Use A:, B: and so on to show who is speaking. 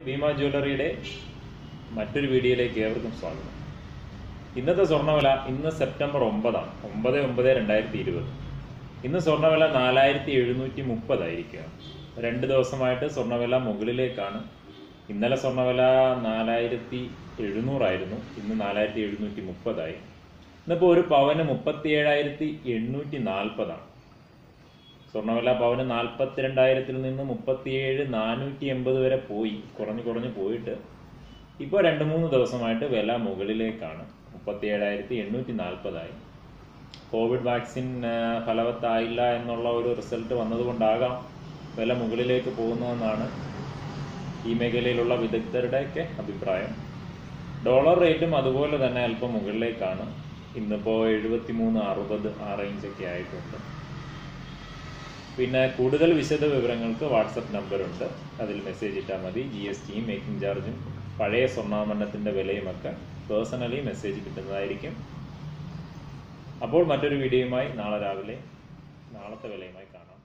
A: ഭീമ ജ്വല്ലറിയുടെ മറ്റൊരു വീഡിയോയിലേക്ക് ഏവർക്കും സ്വാഗതം. ഇന്നത്തെ സ്വർണവില ഇന്ന് സെപ്റ്റംബർ ഒമ്പതാണ്. ഒമ്പത് ഒമ്പത് രണ്ടായിരത്തി ഇരുപത് ഇന്ന് സ്വർണവില നാലായിരത്തി എഴുന്നൂറ്റി മുപ്പതായിരിക്കുക രണ്ട് ദിവസമായിട്ട് സ്വർണവില മുകളിലേക്കാണ്. ഇന്നലെ സ്വർണവില നാലായിരത്തി എഴുന്നൂറായിരുന്നു ഇന്ന് നാലായിരത്തി എഴുന്നൂറ്റി മുപ്പതായി ഇന്നിപ്പോൾ ഒരു പവന് മുപ്പത്തി ഏഴായിരത്തി എണ്ണൂറ്റി നാൽപ്പതാണ് സ്വർണവില പവന് നാൽപ്പത്തിരണ്ടായിരത്തിൽ നിന്ന് മുപ്പത്തിയേഴ് നാനൂറ്റി എൺപത് വരെ പോയി. കുറഞ്ഞു കുറഞ്ഞു പോയിട്ട് ഇപ്പോൾ രണ്ട് മൂന്ന് ദിവസമായിട്ട് വില മുകളിലേക്കാണ്. മുപ്പത്തി ഏഴായിരത്തി എണ്ണൂറ്റി നാൽപ്പതായി കോവിഡ് വാക്സിൻ ഫലവത്തായില്ല എന്നുള്ള ഒരു റിസൾട്ട് വന്നതുകൊണ്ടാകാം വില മുകളിലേക്ക് പോകുന്നതെന്നാണ് ഈ മേഖലയിലുള്ള വിദഗ്ധരുടെയൊക്കെ അഭിപ്രായം. ഡോളർ റേറ്റും അതുപോലെ തന്നെ അല്പം മുകളിലേക്കാണ്. ഇന്നിപ്പോൾ എഴുപത്തി മൂന്ന് അറുപത് ആ റേഞ്ചൊക്കെ ആയിട്ടുണ്ട്. പിന്നെ കൂടുതൽ വിശദ വിവരങ്ങൾക്ക് വാട്സപ്പ് നമ്പറുണ്ട്. അതിൽ മെസ്സേജ് ഇട്ടാൽ മതി. ജി എസ് ടിയും മേക്കിംഗ് ചാർജും പഴയ സ്വർണാഭരണത്തിന്റെ വിലയുമൊക്കെ പേഴ്സണലി മെസ്സേജ് കിട്ടുന്നതായിരിക്കും. അപ്പോൾ മറ്റൊരു വീഡിയോയുമായി നാളെ രാവിലെ നാളത്തെ വിലയുമായി കാണാം.